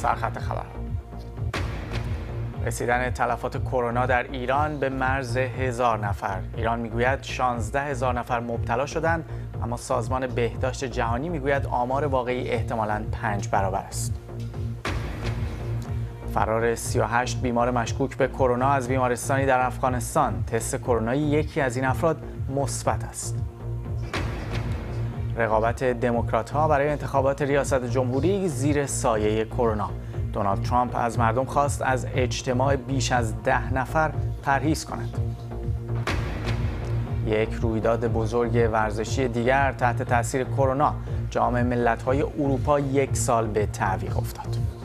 سرخط خبر. رسیدن تلفات کرونا در ایران به مرز هزار نفر. ایران می‌گوید 16 هزار نفر مبتلا شدند اما سازمان بهداشت جهانی می‌گوید آمار واقعی احتمالاً پنج برابر است. فرار 38 بیمار مشکوک به کرونا از بیمارستانی در افغانستان. تست کرونایی یکی از این افراد مثبت است. رقابت دموکرات ها برای انتخابات ریاست جمهوری زیر سایه کرونا دونالد ترامپ از مردم خواست از اجتماع بیش از ده نفر پرهیز کنند یک رویداد بزرگ ورزشی دیگر تحت تاثیر کرونا جام ملت‌های اروپا یک سال به تعویق افتاد.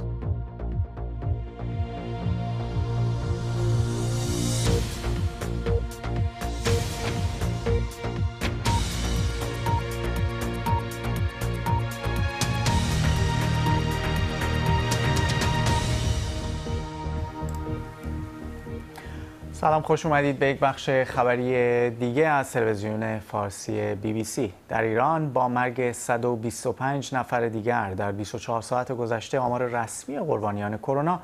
سلام خوش اومدید به یک بخش خبری دیگه از تلویزیون فارسی بی بی سی. در ایران با مرگ 125 نفر دیگر در 24 ساعت گذشته آمار رسمی قربانیان کرونا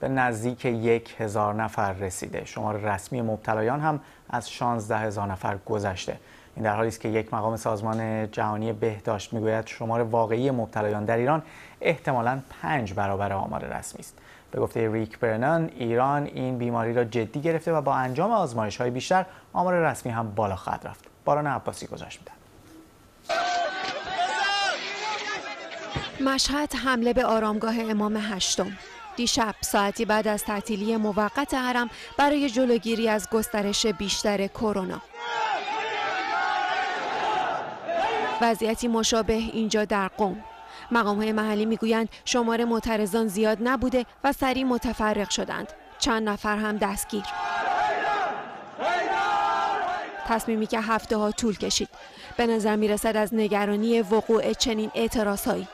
به نزدیک یک هزار نفر رسیده. شمار رسمی مبتلایان هم از 16 هزار نفر گذشته. این در حالی است که یک مقام سازمان جهانی بهداشت می‌گوید شمار واقعی مبتلایان در ایران احتمالاً پنج برابر آمار رسمی است. به گفته ریک برنان ایران این بیماری را جدی گرفته و با انجام آزمایش های بیشتر آمار رسمی هم بالا خواهد رفت. باران عباسی گذاشت. میدن مشهد حمله به آرامگاه امام هشتم. دیشب ساعتی بعد از تعطیلی موقت حرم برای جلوگیری از گسترش بیشتر کرونا. وضعیتی مشابه اینجا در قم. مقام های محلی می‌گویند شمار معترضان زیاد نبوده و سریع متفرق شدند. چند نفر هم دستگیر. تصمیمی که هفته ها طول کشید. به نظر می رسد از نگرانی وقوع چنین اعتراضهایی.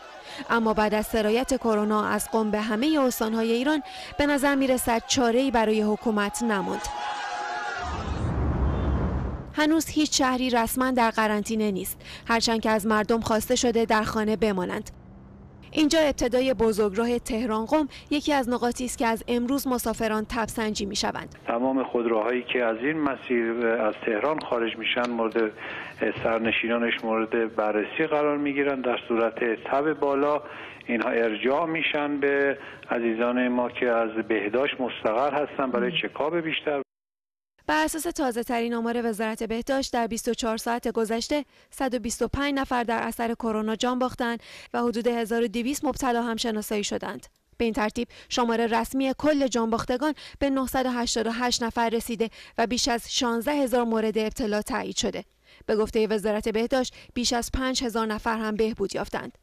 اما بعد از سرایت کرونا از قم به همه استانهای ایران به نظر می رسد چاره برای حکومت نماند. هنوز هیچ شهری رسما در قرنطینه نیست. هرچند که از مردم خواسته شده در خانه بمانند. اینجا ابتدای بزرگراه تهران قم یکی از نقاطی است که از امروز مسافران تبسنجی می شوند. تمام خودروهایی که از این مسیر از تهران خارج میشن مورد سرنشینانش مورد بررسی قرار می گیرند در صورت تب بالا اینها ارجاع میشن به عزیزان ما که از بهداشت مستقر هستن برای چکاب بیشتر بر اساس تازه ترین آمار وزارت بهداشت در 24 ساعت گذشته 125 نفر در اثر کرونا جان باختند و حدود 1200 مبتلا هم شناسایی شدند. به این ترتیب شمار رسمی کل جانباختگان به 988 نفر رسیده و بیش از 16 هزار مورد ابتلا تایید شده. به گفته وزارت بهداشت بیش از 5 هزار نفر هم بهبود یافتند.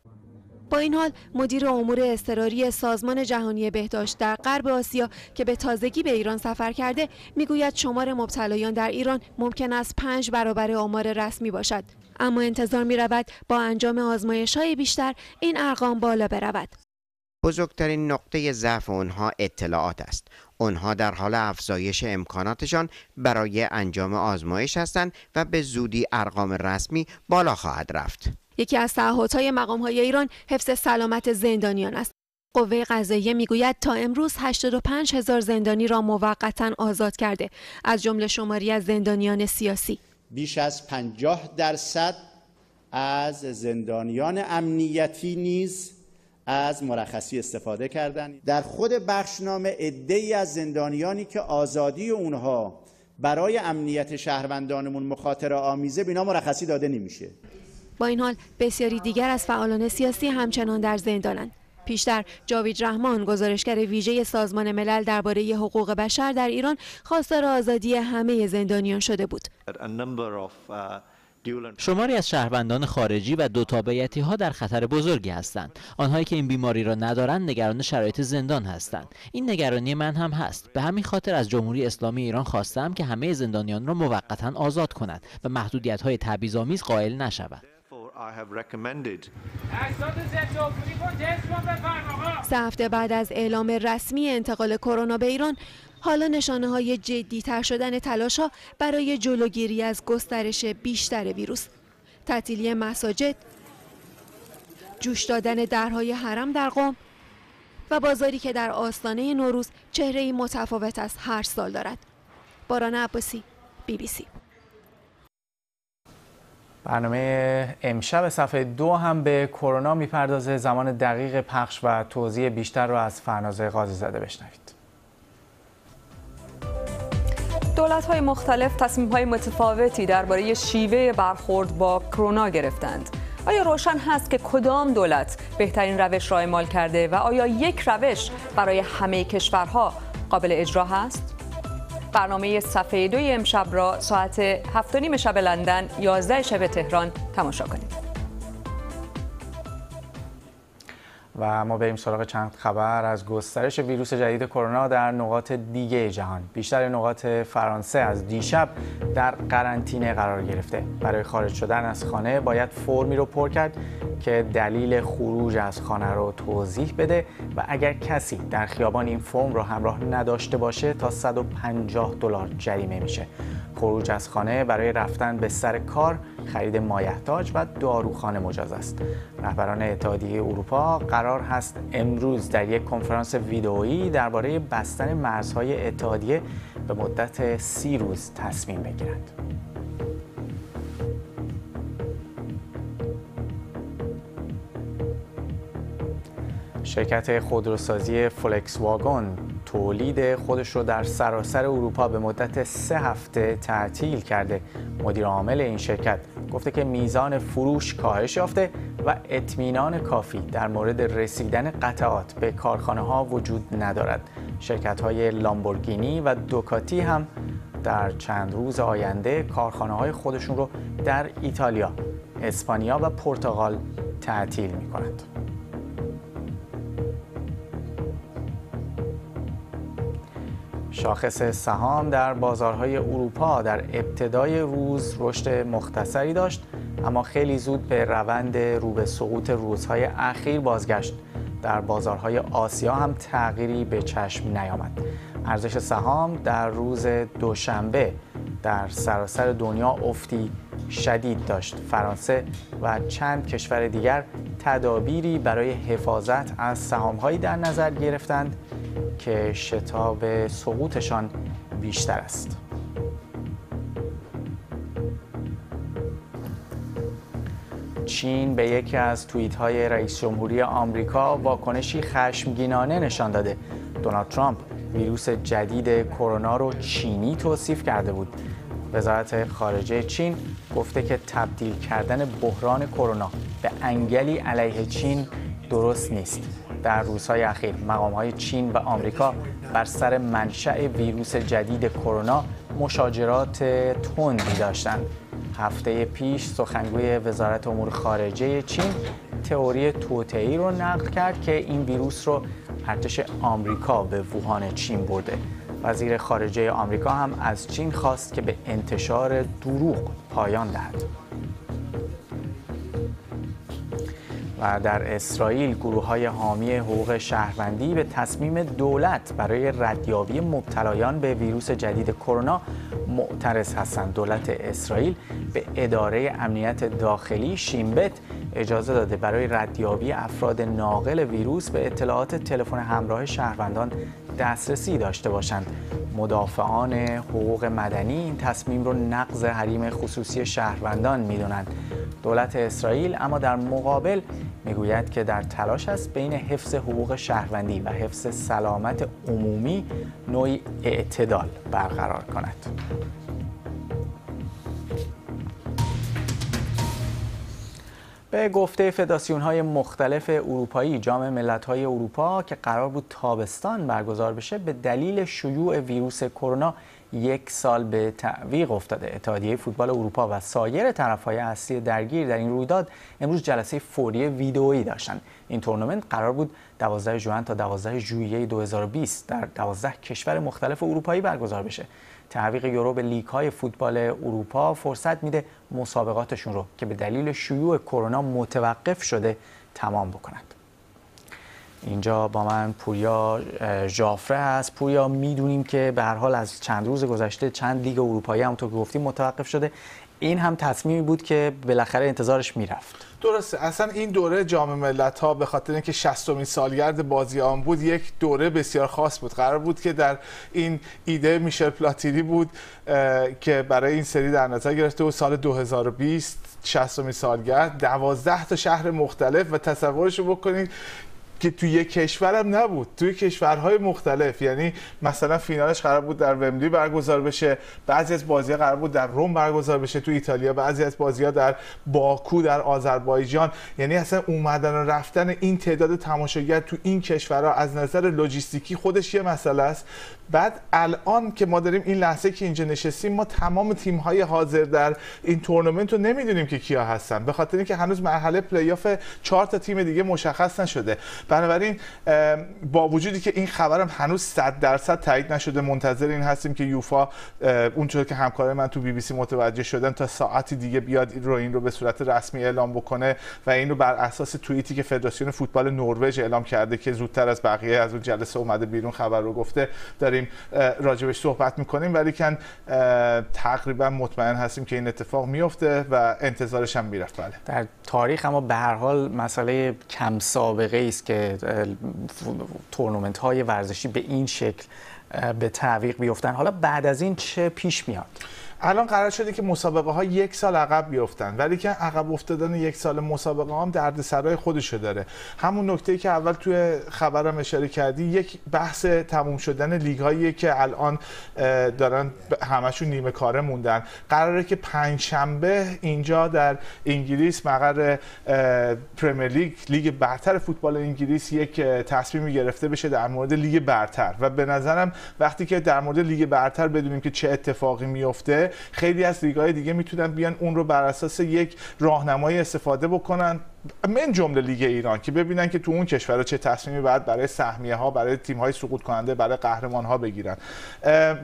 با این حال مدیر امور اضطراری سازمان جهانی بهداشت در غرب آسیا که به تازگی به ایران سفر کرده می‌گوید شمار مبتلایان در ایران ممکن است پنج برابر آمار رسمی باشد. اما انتظار می رود با انجام آزمایش های بیشتر این ارقام بالا برود. بزرگترین نقطه ضعف آنها اطلاعات است. آنها در حال افزایش امکاناتشان برای انجام آزمایش هستند و به زودی ارقام رسمی بالا خواهد رفت. یکی از تعهدهای های ایران حفظ سلامت زندانیان است. قوه قضاییه می‌گوید تا امروز 85 هزار زندانی را موقتا آزاد کرده. از جمله شماری از زندانیان سیاسی. بیش از 50 درصد از زندانیان امنیتی نیز از مرخصی استفاده کردند. در خود بخشنامه ای از زندانیانی که آزادی اونها برای امنیت شهروندانمون مخاطره آمیزه بینا مرخصی داده نمیشه. با این حال بسیاری دیگر از فعالان سیاسی همچنان در زندانند پیشتر جاوید رحمان گزارشگر ویژه سازمان ملل درباره حقوق بشر در ایران خواستار آزادی همه زندانیان شده بود. شماری از شهروندان خارجی و دو تابعیتی ها در خطر بزرگی هستند. آنهایی که این بیماری را ندارند نگران شرایط زندان هستند. این نگرانی من هم هست. به همین خاطر از جمهوری اسلامی ایران خواستم که همه زندانیان را موقتا آزاد کند و محدودیت های تبعیض‌آمیز قائل نشود. سه هفته بعد از اعلام رسمی انتقال کرونا به ایران حالا نشانه های جدی تر شدن تلاش ها برای جلوگیری از گسترش بیشتر ویروس تعطیلی مساجد جوش دادن درهای حرم در قوم و بازاری که در آستانه نوروز چهره متفاوت از هر سال دارد. باران عباسی بی بی سی. برنامه امشب صفحه دو هم به کرونا می‌پردازه. زمان دقیق پخش و توضیح بیشتر رو از فرناز قاضی زده بشنوید. دولت های مختلف تصمیم های متفاوتی درباره شیوه برخورد با کرونا گرفتند. آیا روشن هست که کدام دولت بهترین روش را اعمال کرده و آیا یک روش برای همه کشورها قابل اجرا هست؟ برنامه صفحه دوی امشب را ساعت هفت نیم شب لندن 11 شب تهران تماشا کنید. و ما بریم سراغ چند خبر. از گسترش ویروس جدید کرونا در نقاط دیگه جهان. بیشتر نقاط فرانسه از دیشب در قرنطینه قرار گرفته. برای خارج شدن از خانه باید فرمی رو پر کرد که دلیل خروج از خانه رو توضیح بده و اگر کسی در خیابان این فرم رو همراه نداشته باشه تا 150 دلار جریمه میشه. خروج از خانه برای رفتن به سر کار خرید مایحتاج و داروخانه مجاز است. رهبران اتحادیه اروپا قرار هست امروز در یک کنفرانس ویدئویی درباره بستن مرزهای اتحادیه به مدت سی روز تصمیم بگیرند. شرکت خودروسازی فلکس واگن تولید خودش رو در سراسر اروپا به مدت سه هفته تعطیل کرده مدیر عامل این شرکت گفته که میزان فروش کاهش یافته و اطمینان کافی در مورد رسیدن قطعات به کارخانه ها وجود ندارد شرکت های لامبورگینی و دوکاتی هم در چند روز آینده کارخانه های خودشون رو در ایتالیا، اسپانیا و پرتغال تعطیل می کنند. شاخص سهام در بازارهای اروپا در ابتدای روز رشد مختصری داشت اما خیلی زود به روند رو به سقوط روزهای اخیر بازگشت. در بازارهای آسیا هم تغییری به چشم نیامد. ارزش سهام در روز دوشنبه در سراسر دنیا افتی شدید داشت. فرانسه و چند کشور دیگر تدابیری برای حفاظت از سهامهایی در نظر گرفتند. که شتاب سقوطشان بیشتر است. چین به یکی از توییت های رئیس جمهوری آمریکا واکنشی خشمگینانه نشان داده. دونالد ترامپ ویروس جدید کرونا رو چینی توصیف کرده بود. وزارت خارجه چین گفته که تبدیل کردن بحران کرونا به انگلی علیه چین درست نیست. در روزهای اخیر های چین و آمریکا بر سر منشأ ویروس جدید کرونا مشاجرات تندی داشتند. هفته پیش سخنگوی وزارت امور خارجه چین تئوری توطئه‌ای رو نقل کرد که این ویروس رو ارتش آمریکا به ووهان چین برده. وزیر خارجه آمریکا هم از چین خواست که به انتشار دروغ پایان دهد. و در اسرائیل گروه های حامی حقوق شهروندی به تصمیم دولت برای ردیابی مبتلایان به ویروس جدید کرونا معترض هستند. دولت اسرائیل به اداره امنیت داخلی شیمبت اجازه داده برای ردیابی افراد ناقل ویروس به اطلاعات تلفن همراه شهروندان دسترسی داشته باشند. مدافعان حقوق مدنی این تصمیم رو نقض حریم خصوصی شهروندان می‌دونند. دولت اسرائیل اما در مقابل می‌گوید که در تلاش است بین حفظ حقوق شهروندی و حفظ سلامت عمومی نوعی اعتدال برقرار کند. به گفته فداسیون های مختلف اروپایی جام ملت های اروپا که قرار بود تابستان برگزار بشه به دلیل شیوع ویروس کرونا یک سال به تعویق افتاده. اتحادیه فوتبال اروپا و سایر طرفهای اصلی درگیر در این رویداد امروز جلسه فوری ویدئویی داشتند این تورنمنت قرار بود 12 ژوئن تا 12 ژوئیه 2020 در 12 کشور مختلف اروپایی برگزار بشه. تعویق یورو به لیگ های فوتبال اروپا فرصت میده مسابقاتشون رو که به دلیل شیوع کرونا متوقف شده تمام بکنند. اینجا با من پوریا ژافره هست. پوریا می‌دونیم که به هر حال از چند روز گذشته چند لیگ اروپایی همونطور که گفتیم متوقف شده. این هم تصمیمی بود که بالاخره انتظارش می‌رفت. درسته اصلا این دوره جام ملت ها به خاطر اینکه 60 سالگرد بازی آن بود یک دوره بسیار خاص بود. قرار بود که در این ایده میشل پلاتینی بود که برای این سری در نظر گرفته و سال 2020 60 سالگرد 12 تا شهر مختلف و تصورش رو بکنید که توی یک کشورم نبود. توی کشورهای مختلف. یعنی مثلا فینالش قرار بود در ومبلی برگزار بشه. بعضی از بازی‌ها قرار بود در روم برگزار بشه تو ایتالیا. بعضی از بازی‌ها در باکو در آذربایجان. یعنی اصلا اومدن و رفتن این تعداد تماشاگر تو این کشورها از نظر لوجستیکی خودش یه مسئله است. بعد الان که ما داریم این لحظه که اینجا نشستیم ما تمام تیم های حاضر در این تورنمنت رو نمی‌دونیم که کیا هستن. به خاطر اینکه هنوز مرحله پلی آف چهار تا تیم دیگه مشخص نشده. بنابراین با وجودی که این خبرم هنوز 100 درصد تایید نشده منتظر این هستیم که یوفا اونطور که همکار من تو بی بی سی متوجه شدن تا ساعتی دیگه بیاد رو این رو به صورت رسمی اعلام بکنه و این رو بر اساس توییتی که فدراسیون فوتبال نروژ اعلام کرده که زودتر از بقیه از اون جلسه اومده بیرون خبر رو گفته داریم راجبش صحبت می‌کنیم ولی کن تقریبا مطمئن هستیم که این اتفاق میفته و انتظارش هم می‌رفت. بله. در تاریخ اما به هر حال مسئله کم سابقه است که تورنمنت های ورزشی به این شکل به تعویق بیفتن. حالا بعد از این چه پیش میاد؟ الان قرار شده که مسابقه ها یک سال عقب بیفتن ولی که عقب افتادن یک سال مسابقه هم درد سرای خودشو داره. همون نکته که اول توی خبرم اشاره کردی یک بحث تموم شدن لیگ هایی که الان دارن همشون نیمه کاره موندن. قراره که پنج شنبه اینجا در انگلیس مقر Premier League لیگ برتر فوتبال انگلیس یک تصمیمی گرفته بشه در مورد لیگ برتر. و به نظرم وقتی که در مورد لیگ برتر بدونیم که چه اتفاقی میفته خیلی از لیگ‌های دیگه می‌تونن بیان اون رو بر اساس یک راهنمایی استفاده بکنن. من جمله لیگ ایران که ببینن که تو اون کشور چه تصمیمی بعد برای سهمیه ها برای تیم های سقوط کننده برای قهرمان ها بگیرن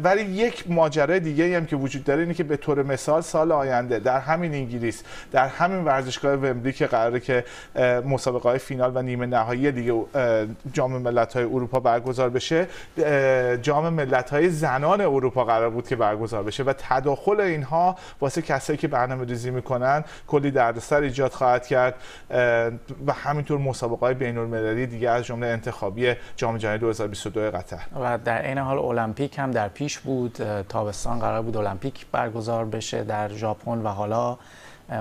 ولی یک ماجرای دیگه هم که وجود داره اینه که به طور مثال سال آینده در همین انگلیس در همین ورزشگاه ومبلی که قراره که مسابقه های فینال و نیمه نهایی دیگه جام ملت های اروپا برگزار بشه جام ملت های زنان اروپا قرار بود که برگزار بشه و تداخل اینها واسه کسایی که برنامه ریزی می‌کنن کلی دردسر ایجاد خواهد کرد. و همینطور مسابقه های بین المللی دیگه از جمله انتخابی جام جهانی 2022 قطر. و در این حال المپیک هم در پیش بود. تابستان قرار بود المپیک برگزار بشه در ژاپن و حالا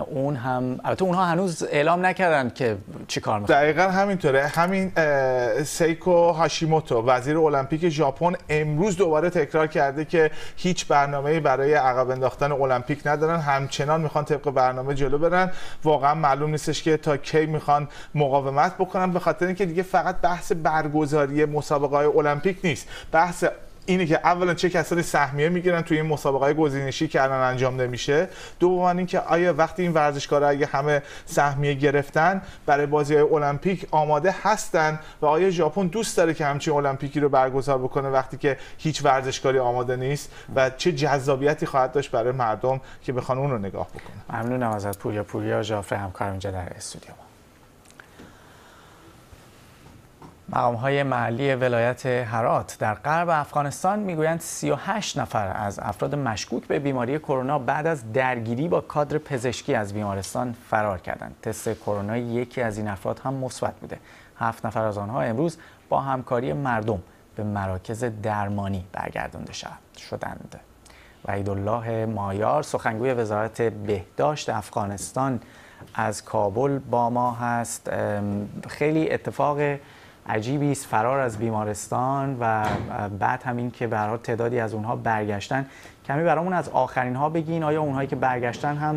اون هم البته اونها هنوز اعلام نکردن که چی کار می‌کنن دقیقا همینطوره. همین سیکو هاشیموتو وزیر المپیک ژاپن امروز دوباره تکرار کرده که هیچ برنامه‌ای برای عقب انداختن المپیک ندارن. همچنان می‌خوان طبق برنامه جلو برن. واقعا معلوم نیستش که تا کی می‌خوان مقاومت بکنن به خاطر اینکه دیگه فقط بحث برگزاری مسابقه های المپیک نیست. بحث اینه که اولا چه کسانی سهمیه می‌گیرن توی این مسابقه گزینشی که الان انجام نمیشه. دوما اینکه آیا وقتی این ورزشکارا اگه همه سهمیه گرفتن برای بازی های المپیک آماده هستن و آیا ژاپن دوست داره که همچین المپیکی رو برگزار بکنه وقتی که هیچ ورزشکاری آماده نیست و چه جذابیتی خواهد داشت برای مردم که بخوان اون رو نگاه بکنن؟ ممنونم ازت پوریا. پوریا جعفر همکارم اینجا در استودیو مقام های محلی ولایت هرات در غرب افغانستان می‌گویند 38 نفر از افراد مشکوک به بیماری کرونا بعد از درگیری با کادر پزشکی از بیمارستان فرار کردند. تست کرونا یکی از این افراد هم مثبت بوده. هفت نفر از آنها امروز با همکاری مردم به مراکز درمانی برگردانده شدند. وحید الله مایار سخنگوی وزارت بهداشت افغانستان از کابل با ما هست خیلی اتفاق عجیبی است فرار از بیمارستان و بعد همین که به تعدادی از اونها برگشتن. کمی برامون از آخرین ها بگین آیا اونهایی که برگشتن هم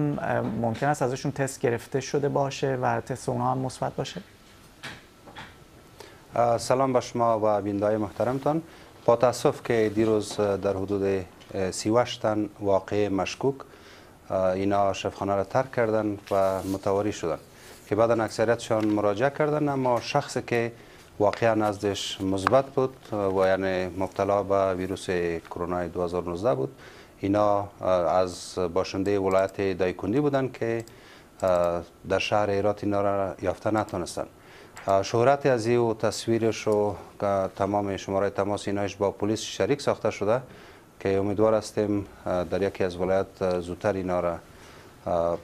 ممکن است ازشون تست گرفته شده باشه و تست اونها هم مثبت باشه؟ سلام به شما و بیندای محترمتان. با تاسف که دیروز در حدود 38 تن واقع مشکوک اینا شفخانه را ترک کردن و متواری شدن که بعدا اکثریتشان مراجعه کردن اما شخصی که واقعا نزدش مثبت بود و یعنی مبتلا به ویروس کرونا 2019 بود. اینا از باشنده ولایت دایکندی بودند که در شهر ایرات اینا را یافته نتونستند شهرت از او تصویرش و تمام شماره تماس اینایش با پلیس شریک ساخته شده که امیدوار هستیم در یکی از ولایت زودتر اینا را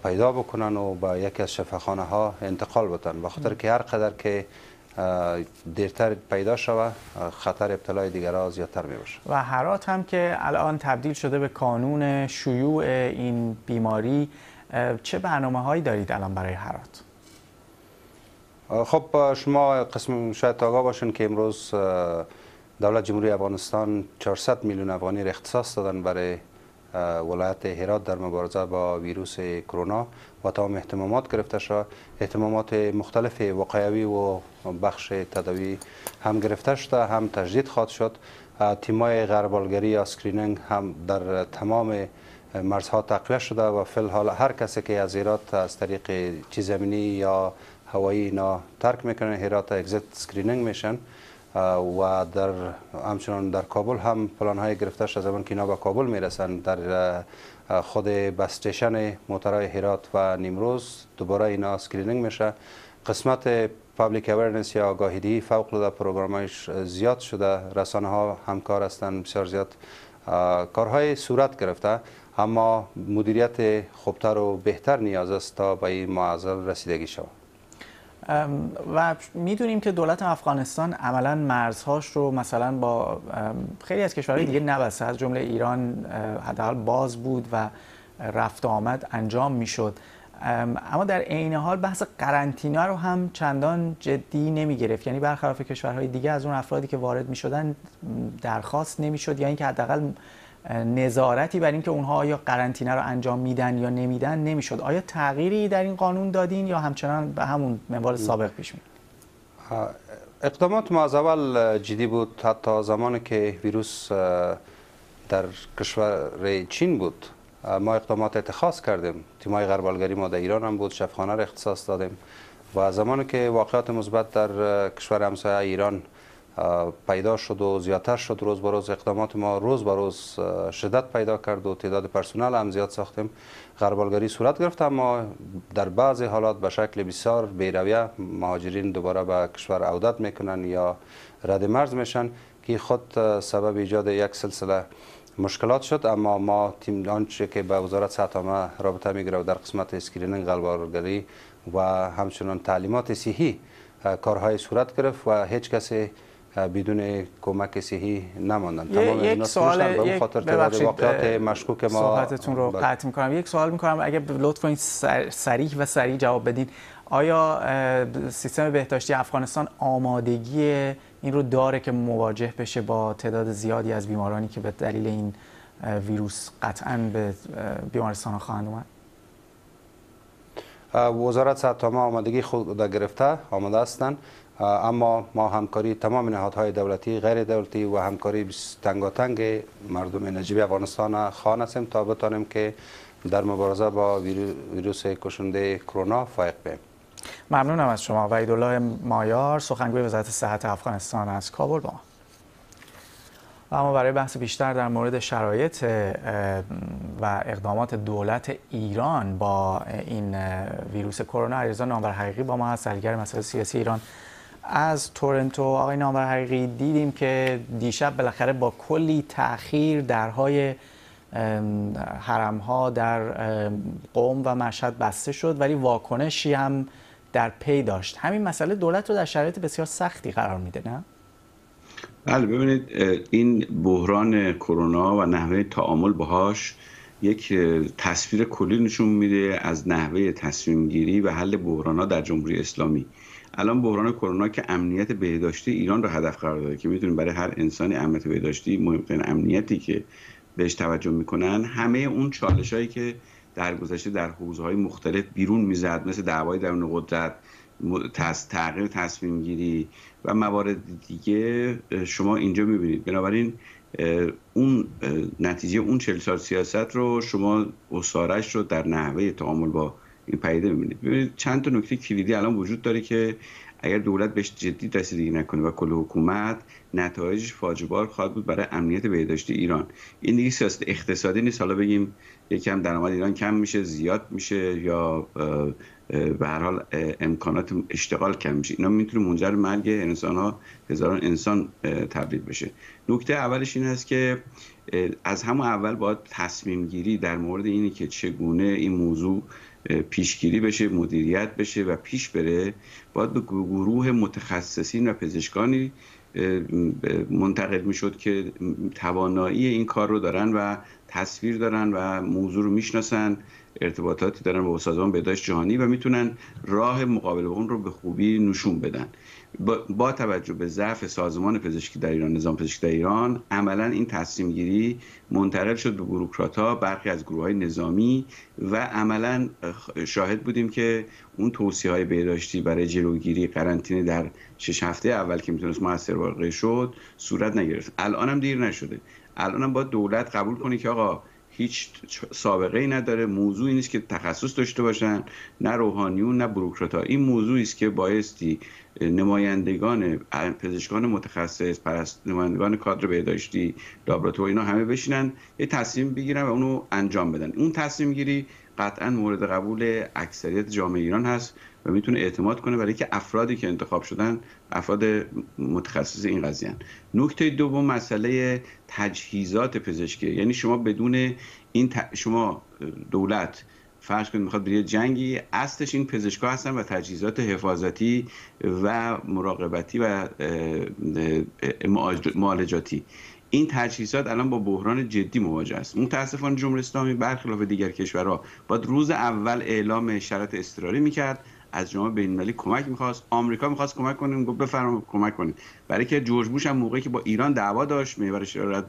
پیدا بکنن و به یکی از شفاخانه ها انتقال بتن. به خاطر که هر قدر که دیرتر پیدا شوه خطر ابتلای دیگر زیادتر می باشه و هرات هم که الان تبدیل شده به کانون شیوع این بیماری چه برنامه هایی دارید الان برای هرات؟ خب شما قسم شاید آگاه باشین که امروز دولت جمهوری افغانستان 400 میلیون افغانی را اختصاص دادن برای ولایت هرات در مبارزه با ویروس کرونا و تمام اهتمامات گرفته شد. اهتمامات مختلف وقایوی و بخش تداوی هم گرفته شده هم تجدید خواهد شد. تیمای غربالگری یا screening هم در تمام مرزها تقویه شده و فی الحال هر کسی که از هرات از طریق زمینی یا هوایی اینا ترک می‌کنن هرات exit screening میشن. و در همچنان در کابل هم پلان های گرفته شده زمان که اینا به کابل می‌رسن. در خود بس‌تیشن موترهای هرات و نیمروز دوباره اینا screening میشه. قسمت public awareness یا آگاهی فوق العاده پروگرامش زیاد شده. رسانه ها همکار هستند بسیار زیاد کارهای صورت گرفته. اما مدیریت خوبتر و بهتر نیاز است تا به این معضل رسیدگی شود. و می‌دونیم که دولت افغانستان عملا مرزهاش رو مثلا با خیلی از کشورهای دیگه نبسته. از جمله ایران حداقل باز بود و رفت آمد انجام می‌شد. اما در عین حال بحث قرنطینه رو هم چندان جدی نمی گرفت یعنی برخلاف کشورهای دیگه از اون افرادی که وارد می شدن درخواست نمی شد یا اینکه حداقل نظارتی بر اینکه اونها یا قرنطینه رو انجام میدن یا نمیدن نمی‌شد. آیا تغییری در این قانون دادین یا همچنان به همون منوال سابق پیش می اقدامات ما از اول جدی بود. حتی زمانی که ویروس در کشور چین بود ما اقدامات اتخاذ کردیم. تیمای غربالگری ما در ایران هم بود شفخانه را اختصاص دادیم. و زمانی که واقعات مثبت در کشور همسایه ایران پیدا شد و زیادتر شد روز به روز. اقدامات ما روز به روز شدت پیدا کرد و تعداد پرسنل هم زیاد ساختیم. غربالگری صورت گرفت اما در بعضی حالات به شکل بسیار بیرویه مهاجرین دوباره به کشور عودت می‌کنن یا رد مرز میشن که خود سبب ایجاد یک سلسله مشکلات شد. اما ما تیم آنچه که به وزارت صحت عامه رابطه می‌گیره در قسمت screening غربالگری و همچنان تعلیمات صحی کارهای صورت گرفت و هیچ کسی بدون کمک صحی نماندن. تمام یک سوال یک خاطر واقعات مشکوک ما. صحبتتون رو قطع می‌کنم. یک سوال می‌کنم اگه لطف کنید سریح و سریع جواب بدین. آیا سیستم بهداشتی افغانستان آمادگی این رو داره که مواجه بشه با تعداد زیادی از بیمارانی که به دلیل این ویروس قطعا به بیمارستان خواهند اومد؟ وزارت صحت آمادگی خود گرفته آماده هستند. اما ما همکاری تمام نهادهای دولتی غیر دولتی و همکاری تنگاتنگ مردم نجیب افغانستان خواهان هستیم تا بتانیم که در مبارزه با ویروس کشنده کرونا فایق بیم. ممنونم از شما. وحیدالله مایار سخنگوی وزارت صحت افغانستان از کابل با ما. اما برای بحث بیشتر در مورد شرایط و اقدامات دولت ایران با این ویروس کرونا علیرضا نامور حقیقی با ما هست. مسائل سیاسی ایران از تورنتو آقای نامور حقیقی دیدیم که دیشب بالاخره با کلی تاخیر درهای حرم ها در قوم و مشهد بسته شد ولی واکنشی هم در پی داشت. همین مسئله دولت رو در شرایط بسیار سختی قرار میده نه؟ بله ببینید این بحران کرونا و نحوه تعامل باهاش یک تصویر کلی نشون میده از نحوه تصمیم گیری و حل بحران در جمهوری اسلامی. الان بحران کرونا که امنیت بهداشتی ایران رو هدف قرار داده که می‌تونیم برای هر انسانی امنیت بهداشتی مهمترین امنیتی که بهش توجه می‌کنن همه اون چالش هایی که در گذشته در حوزه های مختلف بیرون می‌زد مثل دعوای درون قدرت تغییر تصمیم گیری و موارد دیگه شما اینجا می‌بینید. بنابراین اون نتیجه اون چل سال سیاست رو شما اصارش رو در نحوه تعامل با این پدیده ببینید چند تا نکته کلیدی الان وجود داره که اگر دولت بهش جدی رسیدگی نکنه و کل حکومت نتایجش فاجبار خواهد بود برای امنیت بهداشتی ایران. این دیگه سیاست اقتصادی نیست. حالا بگیم یکم درآمد ایران کم میشه زیاد میشه یا به هر حال امکانات اشتغال کم میشه. اینا می‌تونه منجر به مرگ انسان ها هزاران انسان تبدیل بشه. نکته اولش این است که از همون اول باید تصمیم گیری در مورد اینی که چگونه این موضوع پیشگیری بشه مدیریت بشه و پیش بره باید به گروه متخصصین و پزشکانی منتقل می‌شد که توانایی این کار رو دارن و تصویر دارن و موضوع رو می‌شناسن ارتباطاتی دارن با سازمان بهداشت جهانی و می‌تونن راه مقابله با اون رو به خوبی نشون بدن. با توجه به ضعف سازمان پزشکی در ایران نظام پزشکی در ایران عملا این تصمیم گیری منتقل شد به بروکرات ها برخی از گروه های نظامی و عملا شاهد بودیم که اون توصیه های بهداشتی برای جلوگیری قرنطینه در شش هفته اول که می‌تونست موثر واقع شد صورت نگرفت. الان هم دیر نشده. الان هم باید دولت قبول کنه که آقا هیچ سابقه ای نداره. موضوعی نیست که تخصص داشته باشن نه روحانیون نه بروکرات ها این موضوعی است که بایستی نمایندگان پزشکان متخصص پرست نمایندگان کادر بهداشتی لابراتوار اینا همه بشینن یه تصمیم بگیرن و اونو انجام بدن. اون تصمیم گیری قطعا مورد قبول اکثریت جامعه ایران هست و می‌تونه اعتماد کنه برای که افرادی که انتخاب شدن افراد متخصص این قضیه نکته دوم مسئله تجهیزات پزشکی. یعنی شما بدون این شما دولت فرض کنید می‌خواد بری جنگی اصلش این پزشکا هستن و تجهیزات حفاظتی و مراقبتی و معالجاتی. این تجهیزات الان با بحران جدی مواجه است. متاسفانه جمهوری اسلامی برخلاف دیگر کشورها باید روز اول اعلام شرط اضطراری می‌کرد. از جامعه بین‌المللی کمک می‌خواست. آمریکا می‌خواست کمک کنه. گفت بفرمایید کمک کنید. برای که جورج بوش هم موقعی که با ایران دعوا داشت محور شرارت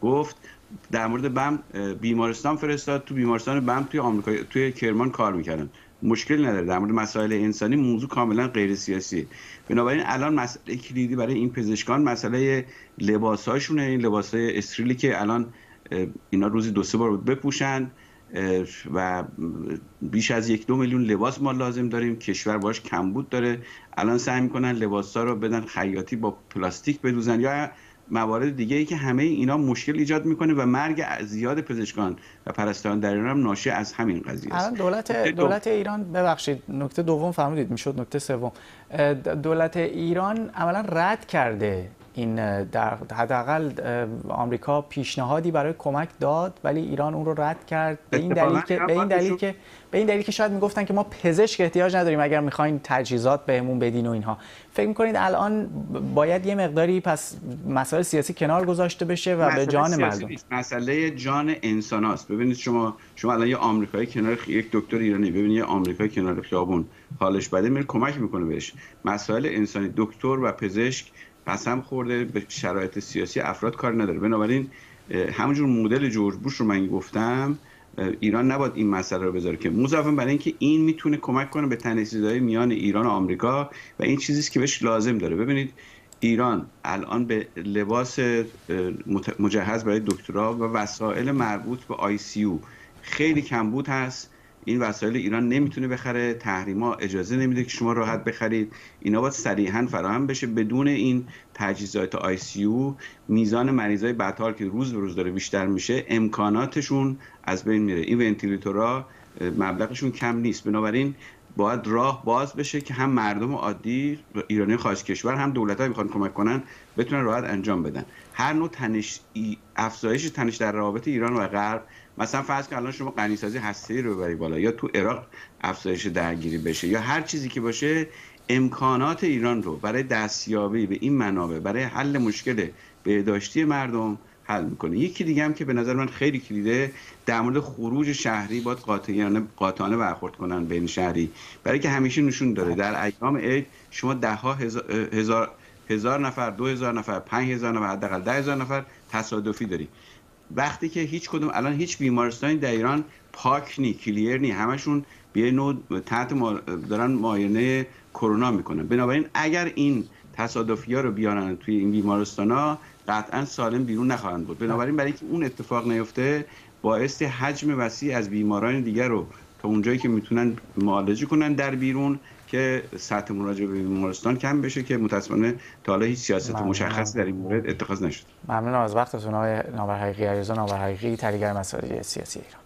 گفت در مورد بم بیمارستان فرستاد. تو بیمارستان بم توی آمریکا توی کرمان کار می‌کردن. مشکل نداره. در مورد مسائل انسانی موضوع کاملا غیر سیاسی. بنابراین الان مسئله کلیدی برای این پزشکان مسئله لباسهاشونه این لباسهای استریلی که الان اینا روزی دو سه بار بپوشن و بیش از یک دو میلیون لباس ما لازم داریم. کشور باش کمبود داره. الان سعی می‌کنن لباس ها رو بدن خیاطی با پلاستیک بدوزن یا موارد دیگه ای که همه اینا مشکل ایجاد می‌کنه و مرگ زیاد پزشکان و پرستاران در ایران هم ناشی از همین قضیه است. دولت دولت ایران ببخشید نکته دوم فرمودید می‌شد نکته سوم. دولت ایران عملا رد کرده این در حداقل آمریکا پیشنهادی برای کمک داد ولی ایران اون رو رد کرد. به این دلیل که به این دلیل که به این دلیل که شاید می‌گفتن که ما پزشک احتیاج نداریم اگر می‌خواین تجهیزات بهمون بدین و اینها. فکر می‌کنید الان باید یه مقداری پس مسائل سیاسی کنار گذاشته بشه و به جان مردم. مسئله جان انسان است ببینید شما شما الان یه آمریکایی کنار یک دکتر ایرانی ببینید یه آمریکایی کنار خیابون. حالش بده میره کمک می‌کنه بهش. مسائل انسانی دکتر و پزشک قسم خورده به شرایط سیاسی افراد کار نداره. بنابراین همونجور مدل جورج بوش رو من گفتم ایران نباید این مسئله رو بذاره که مضافم برای اینکه این می‌تونه کمک کنه به تنش‌زدایی میان ایران و آمریکا و این چیزی که بهش لازم داره. ببینید ایران الان به لباس مجهز برای دکترا و وسایل مربوط به آی سی او خیلی کمبود هست. این وسایل ایران نمی‌تونه بخره تحریما اجازه نمیده که شما راحت بخرید. اینا باید صریحا فراهم بشه. بدون این تجهیزات آی سی او میزان مریضای بدحال که روز به روز داره بیشتر میشه امکاناتشون از بین میره. این ونتیلیتورها مبلغشون کم نیست. بنابراین باید راه باز بشه که هم مردم عادی ایرانی خارج کشور هم دولت ها می‌خوان کمک کنن بتونن راحت انجام بدن. هر نوع تنش افزایش تنش در روابط ایران و غرب مثلا فرض کن الان شما غنیسازی هسته رو ببری بالا یا تو عراق افزایش درگیری بشه یا هر چیزی که باشه امکانات ایران رو برای دستیابی به این منابع برای حل مشکل بهداشتی مردم حل می‌کنه. یکی دیگه هم که به نظر من خیلی کلیده در مورد خروج شهری باید قاطعانه قاطعانه برخورد کنن بین شهری. برای که همیشه نشون داره در ایام عید شما ده ها هزار, هزار نفر دو هزار نفر پنج هزار نفر حداقل ده هزار نفر تصادفی داری. وقتی که هیچ کدوم الان هیچ بیمارستانی در ایران پاک نی کلیر نی. همشون به نوع تحت دارن معاینه کرونا می‌کنن. بنابراین اگر این تصادفی ها رو بیارن توی این بیمارستان ها قطعا سالم بیرون نخواهند بود. بنابراین برای اینکه اون اتفاق نیفته باعث حجم وسیع از بیماران دیگر رو تا اونجایی که می‌تونن معالجه کنن در بیرون که سطح مراجعه به بیمارستان کم بشه که متاسفانه تا حالا هیچ سیاست مشخصی در این مورد اتخاذ نشد ممنون از وقتتون آقای ناور حقیقی علیرضا ناور حقیقی تحلیلگر مسائل سیاسی ایران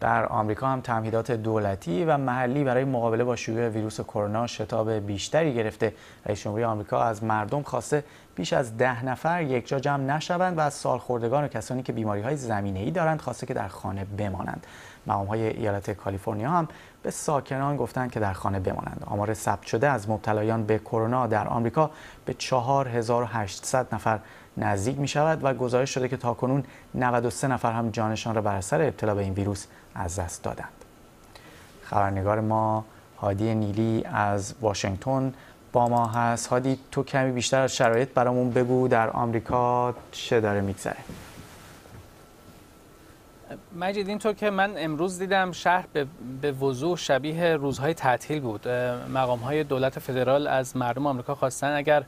در آمریکا هم تمهیدات دولتی و محلی برای مقابله با شیوع ویروس کرونا شتاب بیشتری گرفته. رئیس جمهوری آمریکا از مردم خواسته بیش از ده نفر یک جا جمع نشوند و از سالخوردگان و کسانی که بیماری های زمینه ای دارند خواسته که در خانه بمانند. مقام های ایالت کالیفرنیا هم به ساکنان گفتند که در خانه بمانند. آمار ثبت شده از مبتلایان به کرونا در آمریکا به 4800 نفر نزدیک می شود و گزارش شده که تاکنون 93 نفر هم جانشان را بر اثر ابتلا به این ویروس از دست دادند. خبرنگار ما هادی نیلی از واشنگتن با ما هست. هادی تو کمی بیشتر از شرایط برامون بگو در آمریکا چه داره میگذره؟ مجید اینطور که من امروز دیدم شهر به, به وضوح شبیه روزهای تعطیل بود. مقام های دولت فدرال از مردم آمریکا خواستن اگر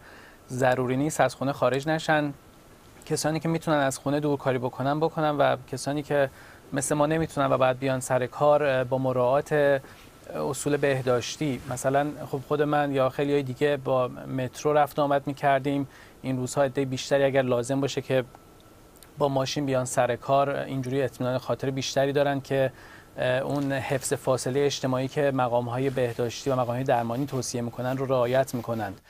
ضروری نیست از خونه خارج نشن. کسانی که می‌تونن از خونه دورکاری بکنن بکنن و کسانی که مثل ما نمی‌تونن و بعد بیان سر کار با مراعات اصول بهداشتی. مثلا خب خود من یا خیلی های دیگه با مترو رفت آمد می‌کردیم. این روزها عده بیشتری اگر لازم باشه که با ماشین بیان سر کار اینجوری اطمینان خاطر بیشتری دارن که اون حفظ فاصله اجتماعی که مقام های بهداشتی و مقام های درمانی توصیه می‌کنن رو رعایت می‌کنند.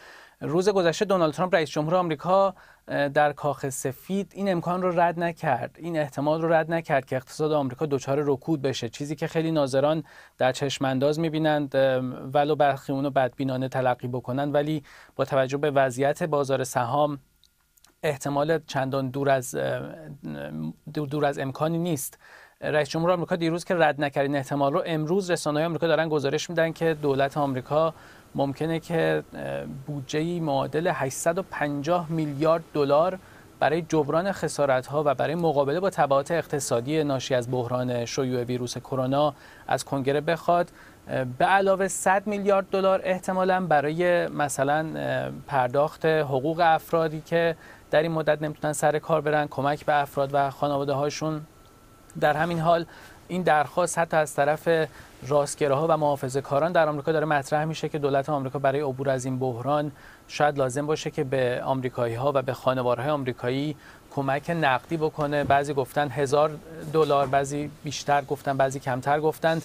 روز گذشته دونالد ترامپ رئیس جمهور آمریکا در کاخ سفید این امکان رو رد نکرد. این احتمال رو رد نکرد که اقتصاد آمریکا دچار رکود بشه چیزی که خیلی ناظران در چشم انداز می‌بینند ولو برخی اونو بدبینانه تلقی بکنند ولی با توجه به وضعیت بازار سهام احتمال چندان دور از دور از امکانی نیست. رئیس جمهور آمریکا دیروز که رد نکردین احتمال رو امروز رسانه‌های آمریکا دارن گزارش میدن که دولت آمریکا ممکنه که بودجه معادل 850 میلیارد دلار برای جبران خسارت ها و برای مقابله با تبعات اقتصادی ناشی از بحران شیوع ویروس کرونا از کنگره بخواد. به علاوه 100 میلیارد دلار احتمالا برای مثلا پرداخت حقوق افرادی که در این مدت نمی‌تونن سر کار برن کمک به افراد و خانواده هاشون در همین حال این درخواست حتی از طرف راستگراها و محافظه کاران در آمریکا داره مطرح میشه که دولت آمریکا برای عبور از این بحران شاید لازم باشه که به آمریکایی ها و به خانوارهای آمریکایی کمک نقدی بکنه. بعضی گفتن هزار دلار بعضی بیشتر گفتن بعضی کمتر گفتند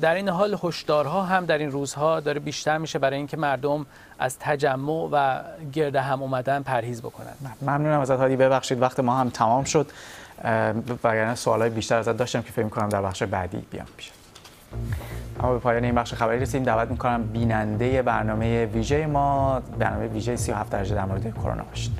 در این حال هشدارها هم در این روزها داره بیشتر میشه برای اینکه مردم از تجمع و گرد هم اومدن پرهیز بکنن. ممنونم ازت هادی. ببخشید وقت ما هم تمام شد. وگرنه سوالای بیشتر ازت داشتم که فکر کنم در بخش بعدی بیام پیش. اما به پایان این بخش خبری رسیدیم. دعوت می‌کنم بیننده برنامه ویژه ما برنامه ویژه 37 درجه در مورد کرونا باشید.